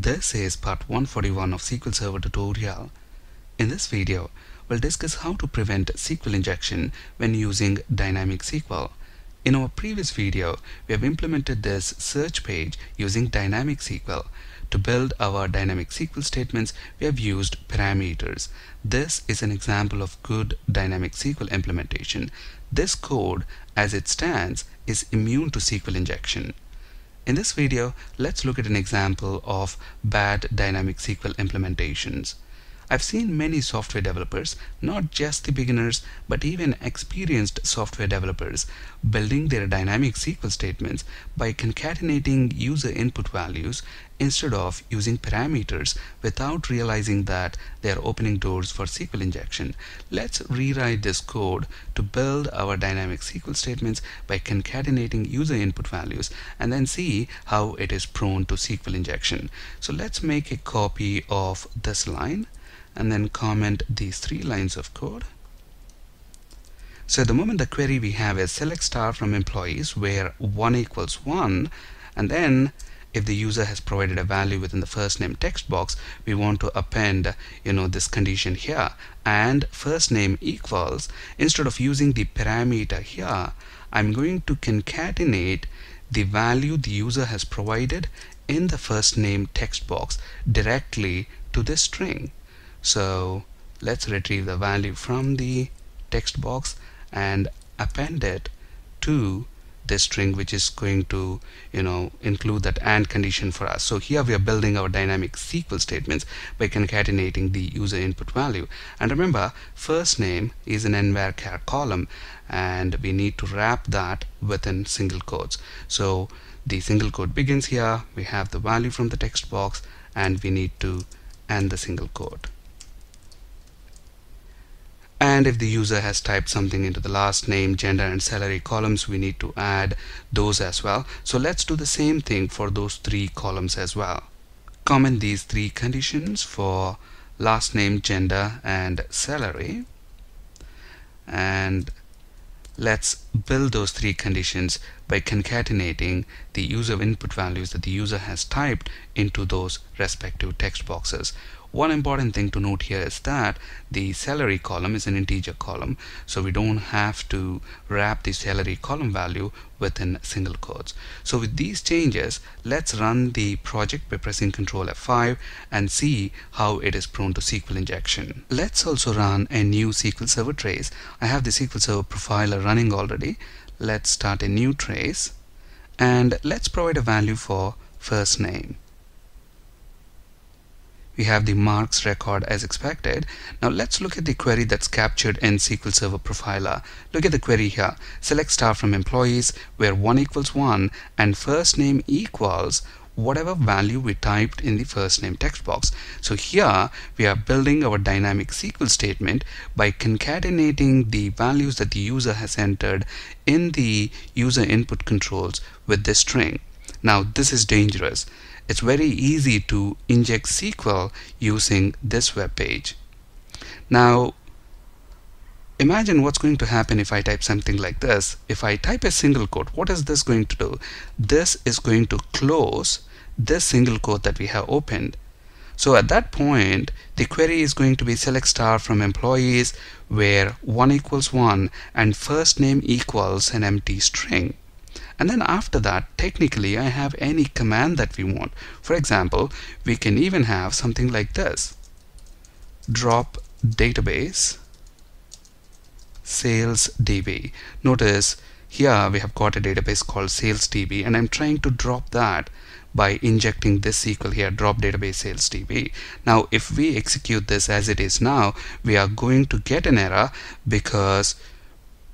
This is part 141 of SQL Server tutorial. In this video, we'll discuss how to prevent SQL injection when using Dynamic SQL. In our previous video, we have implemented this search page using Dynamic SQL. To build our Dynamic SQL statements, we have used parameters. This is an example of good Dynamic SQL implementation. This code, as it stands, is immune to SQL injection. In this video, let's look at an example of bad dynamic SQL implementations. I've seen many software developers, not just the beginners, but even experienced software developers, building their dynamic SQL statements by concatenating user input values instead of using parameters without realizing that they are opening doors for SQL injection. Let's rewrite this code to build our dynamic SQL statements by concatenating user input values and then see how it is prone to SQL injection. So let's make a copy of this line and then comment these three lines of code. So at the moment the query we have is select star from employees where 1 equals 1 and then if the user has provided a value within the first name text box we want to append you know this condition here and first name equals instead of using the parameter here I'm going to concatenate the value the user has provided in the first name text box directly to this string so let's retrieve the value from the text box and append it to this string which is going to you know include that AND condition for us. So here we are building our dynamic SQL statements by concatenating the user input value. And remember first name is an nvarchar column and we need to wrap that within single quotes. So the single quote begins here. We have the value from the text box and we need to end the single quote and if the user has typed something into the last name gender and salary columns we need to add those as well. So let's do the same thing for those three columns as well. Comment these three conditions for last name gender and salary. And let's build those three conditions by concatenating the user input values that the user has typed into those respective text boxes one important thing to note here is that the salary column is an integer column so we don't have to wrap the salary column value within single quotes. So with these changes let's run the project by pressing ctrl F5 and see how it is prone to SQL injection. Let's also run a new SQL Server trace. I have the SQL Server profiler running already. Let's start a new trace. And let's provide a value for first name we have the marks record as expected. Now let's look at the query that's captured in SQL Server Profiler. Look at the query here. Select star from employees where 1 equals 1 and first name equals whatever value we typed in the first name text box. So here we are building our dynamic SQL statement by concatenating the values that the user has entered in the user input controls with this string. Now this is dangerous it's very easy to inject SQL using this web page. Now, imagine what's going to happen if I type something like this. If I type a single quote, what is this going to do? This is going to close this single quote that we have opened. So at that point, the query is going to be select star from employees where 1 equals 1 and first name equals an empty string and then after that technically I have any command that we want. For example we can even have something like this. Drop database sales DB notice here we have got a database called sales DB and I'm trying to drop that by injecting this SQL here drop database sales DB now if we execute this as it is now we are going to get an error because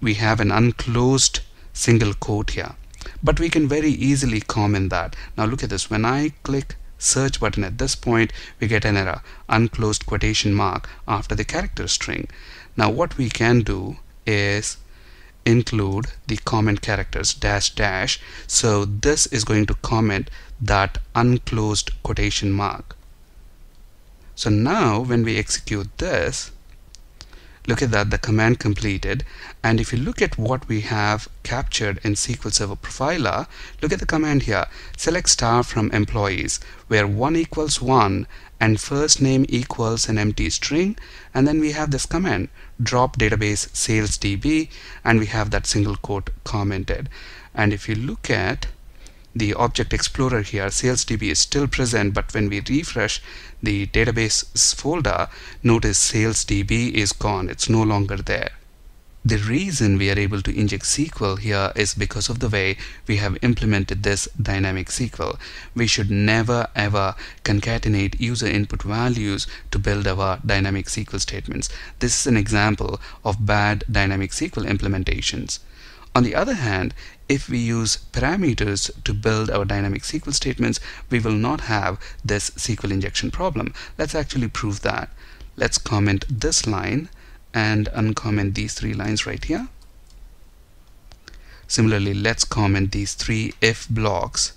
we have an unclosed single quote here but we can very easily comment that. Now look at this. When I click search button at this point we get an error unclosed quotation mark after the character string. Now what we can do is include the comment characters dash dash. So this is going to comment that unclosed quotation mark. So now when we execute this look at that the command completed. And if you look at what we have captured in SQL Server Profiler look at the command here. Select star from employees where 1 equals 1 and first name equals an empty string. And then we have this command drop database sales DB and we have that single quote commented. And if you look at the object explorer here salesdb is still present but when we refresh the database folder notice salesdb is gone it's no longer there the reason we are able to inject SQL here is because of the way we have implemented this dynamic SQL. We should never ever concatenate user input values to build our dynamic SQL statements. This is an example of bad dynamic SQL implementations. On the other hand, if we use parameters to build our dynamic SQL statements, we will not have this SQL injection problem. Let's actually prove that. Let's comment this line and uncomment these three lines right here. Similarly, let's comment these three if blocks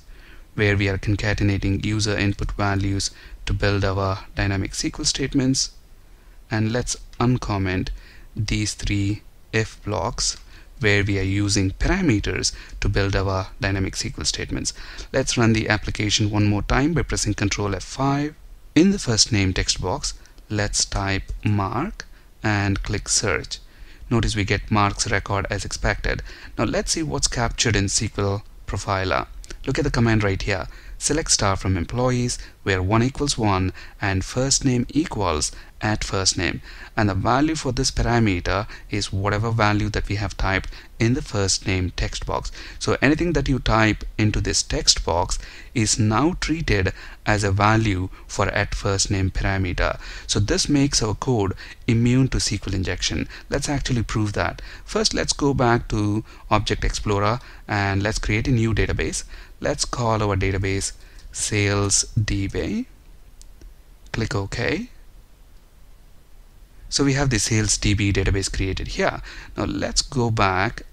where we are concatenating user input values to build our dynamic SQL statements. And let's uncomment these three if blocks where we are using parameters to build our dynamic SQL statements. Let's run the application one more time by pressing Ctrl F5. In the first name text box, let's type Mark and click search. Notice we get Mark's record as expected. Now let's see what's captured in SQL Profiler. Look at the command right here select star from employees where 1 equals 1 and first name equals at first name. And the value for this parameter is whatever value that we have typed in the first name text box. So anything that you type into this text box is now treated as a value for at first name parameter. So this makes our code immune to SQL injection. Let's actually prove that. First let's go back to Object Explorer and let's create a new database let's call our database sales db click OK. So we have the sales DB database created here. Now let's go back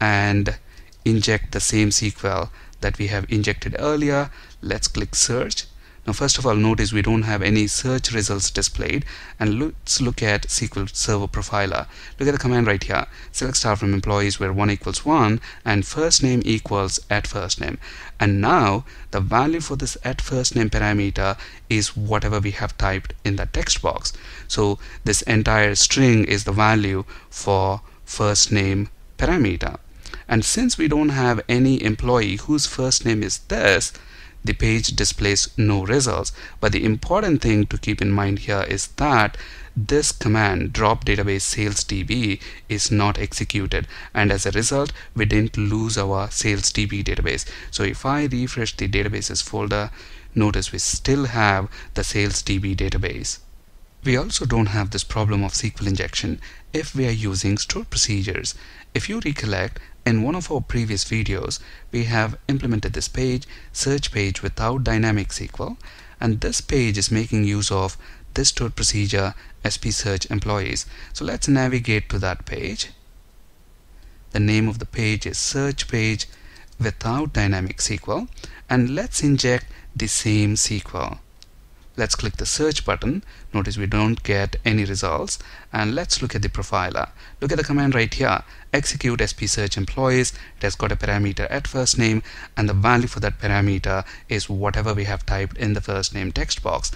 and inject the same SQL that we have injected earlier. Let's click search now first of all notice we don't have any search results displayed and let's look at SQL Server Profiler. Look at the command right here. Select star from employees where 1 equals 1 and first name equals at first name. And now the value for this at first name parameter is whatever we have typed in the text box. So this entire string is the value for first name parameter. And since we don't have any employee whose first name is this, the page displays no results. But the important thing to keep in mind here is that this command drop database sales db is not executed. And as a result we didn't lose our sales db database. So if I refresh the databases folder notice we still have the sales db database we also don't have this problem of SQL injection if we are using stored procedures. If you recollect, in one of our previous videos, we have implemented this page, search page without dynamic SQL, and this page is making use of this stored procedure SP search employees. So let's navigate to that page. The name of the page is search page without dynamic SQL, and let's inject the same SQL let's click the search button. Notice we don't get any results. And let's look at the profiler. Look at the command right here. Execute sp search employees. It has got a parameter at first name and the value for that parameter is whatever we have typed in the first name text box.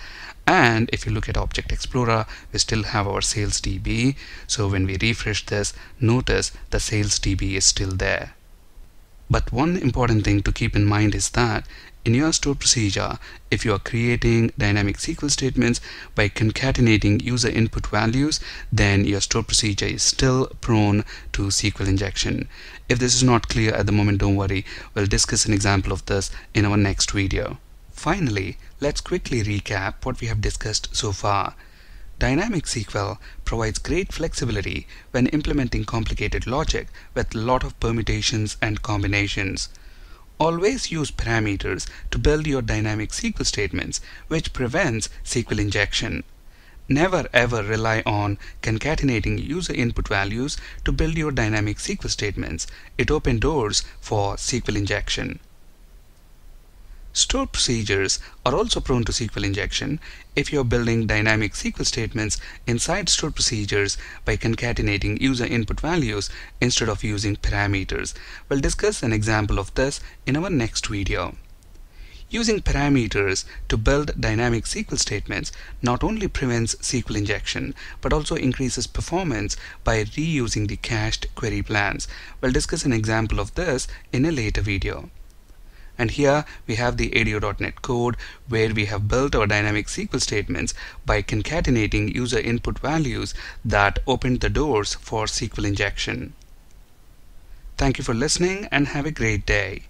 And if you look at object explorer we still have our sales db so when we refresh this notice the sales db is still there. But one important thing to keep in mind is that in your stored procedure, if you are creating dynamic SQL statements by concatenating user input values, then your stored procedure is still prone to SQL injection. If this is not clear at the moment, don't worry. We'll discuss an example of this in our next video. Finally, let's quickly recap what we have discussed so far. Dynamic SQL provides great flexibility when implementing complicated logic with a lot of permutations and combinations. Always use parameters to build your dynamic SQL statements, which prevents SQL injection. Never ever rely on concatenating user input values to build your dynamic SQL statements. It opens doors for SQL injection. Stored procedures are also prone to SQL injection if you're building dynamic SQL statements inside stored procedures by concatenating user input values instead of using parameters. We'll discuss an example of this in our next video. Using parameters to build dynamic SQL statements not only prevents SQL injection but also increases performance by reusing the cached query plans. We'll discuss an example of this in a later video. And here we have the ADO.NET code where we have built our dynamic SQL statements by concatenating user input values that opened the doors for SQL injection. Thank you for listening and have a great day.